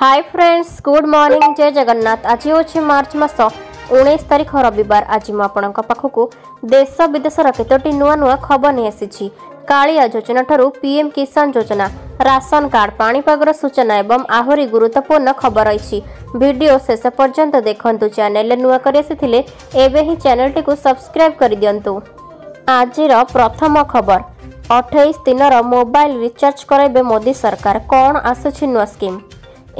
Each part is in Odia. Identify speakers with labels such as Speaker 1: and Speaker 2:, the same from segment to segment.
Speaker 1: ହାଇ ଫ୍ରେଣ୍ଡସ୍ ଗୁଡ୍ ମର୍ଣ୍ଣିଂ ଜୟ ଜଗନ୍ନାଥ। ଆଜି ହେଉଛି ମାର୍ଚ୍ଚ ମାସ ଉଣେଇଶ ତାରିଖ ରବିବାର। ଆଜି ମୁଁ ଆପଣଙ୍କ ପାଖକୁ ଦେଶ ବିଦେଶର କେତୋଟି ନୂଆ ନୂଆ ଖବର ନେଇ ଆସିଛି। କାଳିଆ ଯୋଜନାଠାରୁ ପିଏମ୍ କିଷାନ ଯୋଜନା ରାସନ କାର୍ଡ ପାଣିପାଗର ସୂଚନା ଏବଂ ଆହୁରି ଗୁରୁତ୍ୱପୂର୍ଣ୍ଣ ଖବର ରହିଛି। ଭିଡିଓ ଶେଷ ପର୍ଯ୍ୟନ୍ତ ଦେଖନ୍ତୁ। ଚ୍ୟାନେଲରେ ନୂଆ କରି ଆସିଥିଲେ ଏବେ ହିଁ ଚ୍ୟାନେଲଟିକୁ ସବସ୍କ୍ରାଇବ୍ କରିଦିଅନ୍ତୁ। ଆଜିର ପ୍ରଥମ ଖବର ଅଠେଇଶ ଦିନର ମୋବାଇଲ ରିଚାର୍ଜ କରାଇବେ ମୋଦି ସରକାର। କ'ଣ ଆସୁଛି ନୂଆ ସ୍କିମ୍?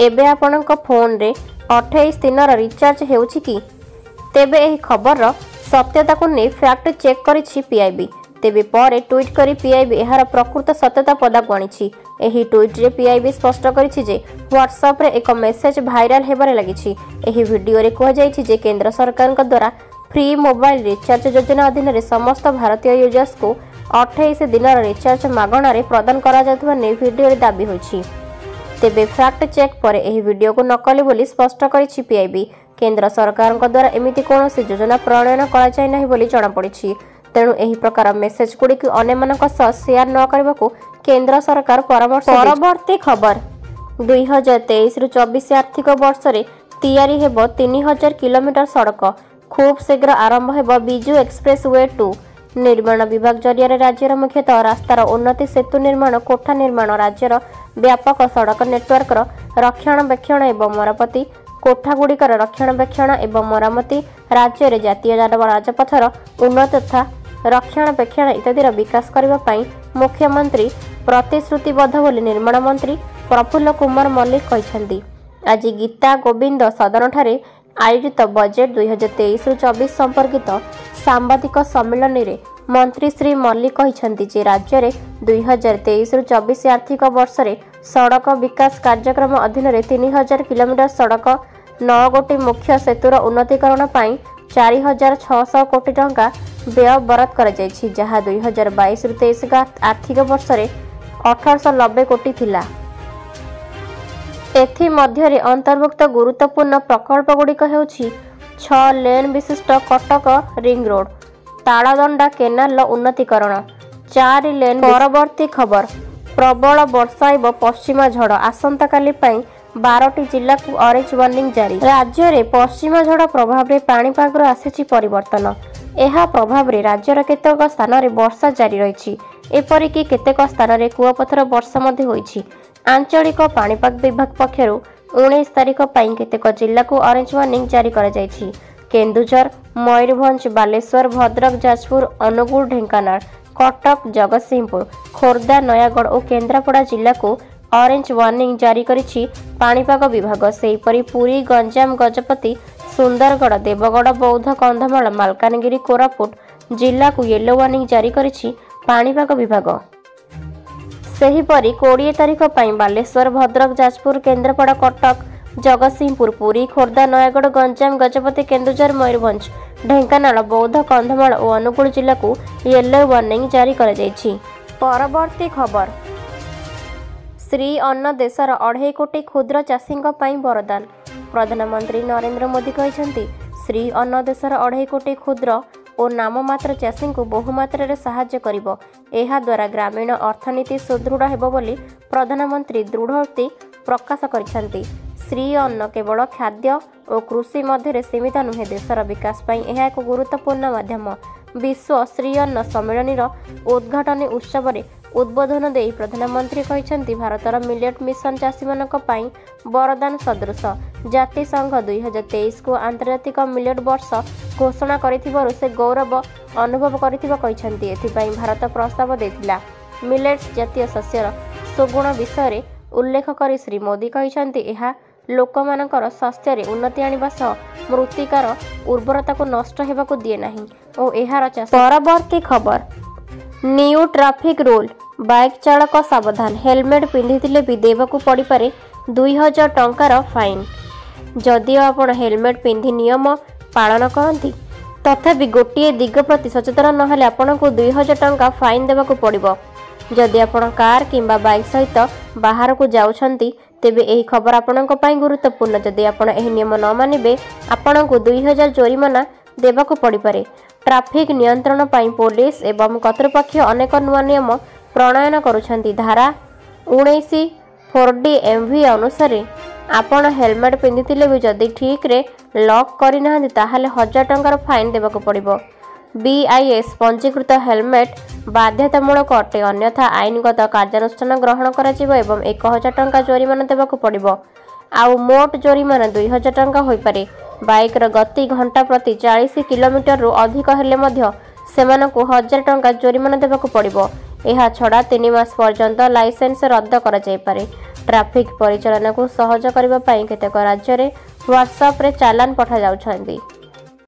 Speaker 1: ଏବେ ଆପଣଙ୍କ ଫୋନରେ ଅଠେଇଶ ଦିନର ରିଚାର୍ଜ ହେଉଛି କି? ତେବେ ଏହି ଖବରର ସତ୍ୟତାକୁ ନେଇ ଫ୍ୟାକ୍ଟ ଚେକ୍ କରିଛି ପିଆଇବି ତେବେ ପରେ ଟ୍ୱିଟ୍ କରି ପିଆଇବି ଏହାର ପ୍ରକୃତ ସତ୍ୟତା ପଦାକୁ ଆଣିଛି। ଏହି ଟ୍ୱିଟ୍ରେ ପିଆଇବି ସ୍ପଷ୍ଟ କରିଛି ଯେ ହ୍ୱାଟ୍ସଆପ୍ରେ ଏକ ମେସେଜ ଭାଇରାଲ ହେବାରେ ଲାଗିଛି। ଏହି ଭିଡିଓରେ କୁହାଯାଇଛି ଯେ କେନ୍ଦ୍ର ସରକାରଙ୍କ ଦ୍ୱାରା ଫ୍ରି ମୋବାଇଲ ରିଚାର୍ଜ ଯୋଜନା ଅଧୀନରେ ସମସ୍ତ ଭାରତୀୟ ୟୁଜର୍ସକୁ ଅଠେଇଶ ଦିନର ରିଚାର୍ଜ ମାଗଣାରେ ପ୍ରଦାନ କରାଯାଉଥିବା ନେଇ ଭିଡିଓରେ ଦାବି ହୋଇଛି। ତେବେ ଫ୍ୟାକ୍ଟ ଚେକ୍ ପରେ ଏହି ଭିଡିଓକୁ ନକଲି ବୋଲି ସ୍ପଷ୍ଟ କରିଛି ପିଆଇବି। କେନ୍ଦ୍ର ସରକାରଙ୍କ ଦ୍ୱାରା ଏମିତି କୌଣସି ଯୋଜନା ପ୍ରଣୟନ କରାଯାଇ ନାହିଁ ବୋଲି ଜଣାପଡ଼ିଛି। ତେଣୁ ଏହି ପ୍ରକାର ମେସେଜଗୁଡ଼ିକୁ ଅନ୍ୟମାନଙ୍କ ସହ ସେୟାର ନ କରିବାକୁ କେନ୍ଦ୍ର ସରକାର ପରାମର୍ଶ ପରବର୍ତ୍ତୀ ଖବର। ଦୁଇ ହଜାର ତେଇଶରୁ ଚବିଶ ଆର୍ଥିକ ବର୍ଷରେ ତିଆରି ହେବ ତିନି ହଜାର କିଲୋମିଟର ସଡ଼କ। ଖୁବ୍ ଶୀଘ୍ର ଆରମ୍ଭ ହେବ ବିଜୁ ଏକ୍ସପ୍ରେସ୍ ୱେ ଟୁ। ନିର୍ମାଣ ବିଭାଗ ଜରିଆରେ ରାଜ୍ୟର ମୁଖ୍ୟତଃ ରାସ୍ତାର ଉନ୍ନତି ସେତୁ ନିର୍ମାଣ କୋଠା ନିର୍ମାଣ ରାଜ୍ୟର ବ୍ୟାପକ ସଡ଼କ ନେଟୱାର୍କର ରକ୍ଷଣାବେକ୍ଷଣ ଏବଂ ମରାମତି କୋଠାଗୁଡ଼ିକର ରକ୍ଷଣାବେକ୍ଷଣ ଏବଂ ମରାମତି ରାଜ୍ୟରେ ଜାତୀୟ ରାଜପଥର ଉନ୍ନତି ତଥା ରକ୍ଷଣାବେକ୍ଷଣ ଇତ୍ୟାଦିର ବିକାଶ କରିବା ପାଇଁ ମୁଖ୍ୟମନ୍ତ୍ରୀ ପ୍ରତିଶ୍ରୁତିବଦ୍ଧ ବୋଲି ନିର୍ମାଣ ମନ୍ତ୍ରୀ ପ୍ରଫୁଲ୍ଲ କୁମାର ମଲ୍ଲିକ କହିଛନ୍ତି। ଆଜି ଗୀତା ଗୋବିନ୍ଦ ସଦନଠାରେ ଆୟୋଜିତ ବଜେଟ୍ ଦୁଇହଜାର ତେଇଶରୁ ଚବିଶ ସମ୍ପର୍କିତ ସାମ୍ବାଦିକ ସମ୍ମିଳନୀରେ ମନ୍ତ୍ରୀ ଶ୍ରୀ ମଲ୍ଲିକ କହିଛନ୍ତି ଯେ ରାଜ୍ୟରେ ଦୁଇହଜାର ତେଇଶରୁ ଚବିଶ ଆର୍ଥିକ ବର୍ଷରେ ସଡ଼କ ବିକାଶ କାର୍ଯ୍ୟକ୍ରମ ଅଧୀନରେ ତିନି ହଜାର କିଲୋମିଟର ସଡ଼କ ନଅ ଗୋଟି ମୁଖ୍ୟ ସେତୁର ଉନ୍ନତୀକରଣ ପାଇଁ ଚାରି ହଜାର ଛଅଶହ କୋଟି ଟଙ୍କା ବ୍ୟୟ ବରାଦ କରାଯାଇଛି ଯାହା ଦୁଇହଜାର ବାଇଶରୁ ତେଇଶ ଆର୍ଥିକ ବର୍ଷରେ ଅଠରଶହ ନବେ କୋଟି ଥିଲା। ଏଥିମଧ୍ୟରେ ଅନ୍ତର୍ଭୁକ୍ତ ଗୁରୁତ୍ୱପୂର୍ଣ୍ଣ ପ୍ରକଳ୍ପଗୁଡ଼ିକ ହେଉଛି ଛଅ ଲେନ୍ ବିଶିଷ୍ଟ କଟକ ରିଙ୍ଗ ରୋଡ୍ ତାଳଦଣ୍ଡା କେନାଲର ଉନ୍ନତୀକରଣ ଚାରି ଲେନ୍ ପରବର୍ତ୍ତୀ ଖବର ପ୍ରବଳ ବର୍ଷାଇବ ପଶ୍ଚିମା ଝଡ଼ ଆସନ୍ତାକାଲି ପାଇଁ ବାରଟି ଜିଲ୍ଲାକୁ ଅରେଞ୍ଜ ୱାର୍ଣ୍ଣିଂ ଜାରି। ରାଜ୍ୟରେ ପଶ୍ଚିମା ଝଡ଼ ପ୍ରଭାବରେ ପାଣିପାଗର ଆସିଛି ପରିବର୍ତ୍ତନ। ଏହା ପ୍ରଭାବରେ ରାଜ୍ୟର କେତେକ ସ୍ଥାନରେ ବର୍ଷା ଜାରି ରହିଛି। ଏପରିକି କେତେକ ସ୍ଥାନରେ କୁଆପଥର ବର୍ଷା ମଧ୍ୟ ହୋଇଛି। ଆଞ୍ଚଳିକ ପାଣିପାଗ ବିଭାଗ ପକ୍ଷରୁ ଉଣେଇଶ ତାରିଖ ପାଇଁ କେତେକ ଜିଲ୍ଲାକୁ ଅରେଞ୍ଜ ୱାର୍ଣ୍ଣିଂ ଜାରି କରାଯାଇଛି। କେନ୍ଦୁଝର ମୟୂରଭଞ୍ଜ ବାଲେଶ୍ୱର ଭଦ୍ରକ ଯାଜପୁର ଅନୁଗୁଳ ଢେଙ୍କାନାଳ କଟକ ଜଗତସିଂହପୁର ଖୋର୍ଦ୍ଧା ନୟାଗଡ଼ ଓ କେନ୍ଦ୍ରାପଡ଼ା ଜିଲ୍ଲାକୁ ଅରେଞ୍ଜ ୱାର୍ଣ୍ଣିଂ ଜାରି କରିଛି ପାଣିପାଗ ବିଭାଗ। ସେହିପରି ପୁରୀ ଗଞ୍ଜାମ ଗଜପତି ସୁନ୍ଦରଗଡ଼ ଦେବଗଡ଼ ବୌଦ୍ଧ କନ୍ଧମାଳ ମାଲକାନଗିରି କୋରାପୁଟ ଜିଲ୍ଲାକୁ ୟେଲୋ ୱାର୍ଣ୍ଣିଂ ଜାରି କରିଛି ପାଣିପାଗ ବିଭାଗ। ସେହିପରି କୋଡ଼ିଏ ତାରିଖ ପାଇଁ ବାଲେଶ୍ୱର ଭଦ୍ରକ ଯାଜପୁର କେନ୍ଦ୍ରାପଡ଼ା କଟକ ଜଗତସିଂହପୁର ପୁରୀ ଖୋର୍ଦ୍ଧା ନୟାଗଡ଼ ଗଞ୍ଜାମ ଗଜପତି କେନ୍ଦୁଝର ମୟୂରଭଞ୍ଜ ଢେଙ୍କାନାଳ ବୌଦ୍ଧ କନ୍ଧମାଳ ଓ ଅନୁଗୁଳ ଜିଲ୍ଲାକୁ ୟେଲୋ ୱାର୍ଣ୍ଣିଂ ଜାରି କରାଯାଇଛି। ପରବର୍ତ୍ତୀ ଖବର। ଶ୍ରୀ ଅନ୍ନ ଦେଶର ଅଢ଼େଇ କୋଟି କ୍ଷୁଦ୍ର ଚାଷୀଙ୍କ ପାଇଁ ବରଦାନ। ପ୍ରଧାନମନ୍ତ୍ରୀ ନରେନ୍ଦ୍ର ମୋଦି କହିଛନ୍ତି ଶ୍ରୀ ଅନ୍ନ ଦେଶର ଅଢ଼େଇ କୋଟି କ୍ଷୁଦ୍ର ଓ ନାମମାତ୍ର ଚାଷୀଙ୍କୁ ବହୁ ମାତ୍ରାରେ ସାହାଯ୍ୟ କରିବ। ଏହାଦ୍ୱାରା ଗ୍ରାମୀଣ ଅର୍ଥନୀତି ସୁଦୃଢ଼ ହେବ ବୋଲି ପ୍ରଧାନମନ୍ତ୍ରୀ ଦୃଢ଼ୋକ୍ତି ପ୍ରକାଶ କରିଛନ୍ତି। ଶ୍ରୀ ଅନ୍ନ କେବଳ ଖାଦ୍ୟ ଓ କୃଷି ମଧ୍ୟରେ ସୀମିତ ନୁହେଁ ଦେଶର ବିକାଶ ପାଇଁ ଏହା ଏକ ଗୁରୁତ୍ୱପୂର୍ଣ୍ଣ ମାଧ୍ୟମ। ବିଶ୍ୱ ଶ୍ରୀ ଅନ୍ନ ସମ୍ମିଳନୀର ଉଦ୍ଘାଟନୀ ଉତ୍ସବରେ ଉଦ୍ବୋଧନ ଦେଇ ପ୍ରଧାନମନ୍ତ୍ରୀ କହିଛନ୍ତି ଭାରତର ମିଲେଟ୍ ମିଶନ ଚାଷୀମାନଙ୍କ ପାଇଁ ବରଦାନ ସଦୃଶ। ଜାତିସଂଘ ଦୁଇହଜାର ତେଇଶକୁ ଆନ୍ତର୍ଜାତିକ ମିଲେଟ୍ ବର୍ଷ ଘୋଷଣା କରିଥିବାରୁ ସେ ଗୌରବ ଅନୁଭବ କରିଥିବା କହିଛନ୍ତି। ଏଥିପାଇଁ ଭାରତ ପ୍ରସ୍ତାବ ଦେଇଥିଲା। ମିଲେଟ୍ସ ଜାତୀୟ ଶସ୍ୟର ସୁଗୁଣ ବିଷୟରେ ଉଲ୍ଲେଖ କରି ଶ୍ରୀ ମୋଦି କହିଛନ୍ତି ଏହା ଲୋକମାନଙ୍କର ସ୍ୱାସ୍ଥ୍ୟରେ ଉନ୍ନତି ଆଣିବା ସହ ମୃତ୍ତିକାର ଉର୍ବରତାକୁ ନଷ୍ଟ ହେବାକୁ ଦିଏ ନାହିଁ ଓ ଏହାର ପରବର୍ତ୍ତୀ ଖବର। ନ୍ୟୁ ଟ୍ରାଫିକ୍ ରୁଲ୍ ବାଇକ୍ ଚାଳକ ସାବଧାନ। ହେଲମେଟ୍ ପିନ୍ଧିଥିଲେ ବି ଦେବାକୁ ପଡ଼ିପାରେ ଦୁଇ ହଜାର ଟଙ୍କାର ଫାଇନ୍। ଯଦିଓ ଆପଣ ହେଲମେଟ୍ ପିନ୍ଧି ନିୟମ ପାଳନ କରନ୍ତି ତଥାପି ଗୋଟିଏ ଦିଗ ପ୍ରତି ସଚେତନ ନହେଲେ ଆପଣଙ୍କୁ ଦୁଇ ହଜାର ଟଙ୍କା ଫାଇନ୍ ଦେବାକୁ ପଡ଼ିବ। ଯଦି ଆପଣ କାର୍ କିମ୍ବା ବାଇକ୍ ସହିତ ବାହାରକୁ ଯାଉଛନ୍ତି ତେବେ ଏହି ଖବର ଆପଣଙ୍କ ପାଇଁ ଗୁରୁତ୍ୱପୂର୍ଣ୍ଣ। ଯଦି ଆପଣ ଏହି ନିୟମ ନ ମାନିବେ ଆପଣଙ୍କୁ ଦୁଇ ହଜାର ଜୋରିମାନା ଦେବାକୁ ପଡ଼ିପାରେ। ଟ୍ରାଫିକ୍ ନିୟନ୍ତ୍ରଣ ପାଇଁ ପୋଲିସ ଏବଂ କର୍ତ୍ତୃପକ୍ଷ ଅନେକ ନୂଆ ନିୟମ ପ୍ରଣୟନ କରୁଛନ୍ତି। ଧାରା ଉଣେଇଶ ଫୋର୍ ଡି ଏମ୍ ଭି ଅନୁସାରେ ଆପଣ ହେଲମେଟ୍ ପିନ୍ଧିଥିଲେ ବି ଯଦି ଠିକ୍ରେ ଲକ୍ କରିନାହାନ୍ତି ତାହେଲେ ହଜାର ଟଙ୍କାର ଫାଇନ୍ ଦେବାକୁ ପଡ଼ିବ। ବିଆଇଏସ୍ ପଞ୍ଜୀକୃତ ହେଲମେଟ୍ ବାଧ୍ୟତାମୂଳକ ଅଟେ। ଅନ୍ୟଥା ଆଇନଗତ କାର୍ଯ୍ୟାନୁଷ୍ଠାନ ଗ୍ରହଣ କରାଯିବ ଏବଂ ଏକ ହଜାର ଟଙ୍କା ଜୋରିମାନା ଦେବାକୁ ପଡ଼ିବ। ଆଉ ମୋଟ ଜୋରିମାନା ଦୁଇ ହଜାର ଟଙ୍କା ହୋଇପାରେ। ବାଇକ୍ର ଗତି ଘଣ୍ଟା ପ୍ରତି ଚାଳିଶ କିଲୋମିଟରରୁ ଅଧିକ ହେଲେ ମଧ୍ୟ ସେମାନଙ୍କୁ ହଜାର ଟଙ୍କା ଜୋରିମାନା ଦେବାକୁ ପଡ଼ିବ। ଏହାଛଡ଼ା ତିନି ମାସ ପର୍ଯ୍ୟନ୍ତ ଲାଇସେନ୍ସ ରଦ୍ଦ କରାଯାଇପାରେ। ଟ୍ରାଫିକ୍ ପରିଚାଳନାକୁ ସହଜ କରିବା ପାଇଁ କେତେକ ରାଜ୍ୟରେ ହ୍ୱାଟ୍ସଆପ୍ରେ ଚାଲାଣ ପଠାଯାଉଛନ୍ତି।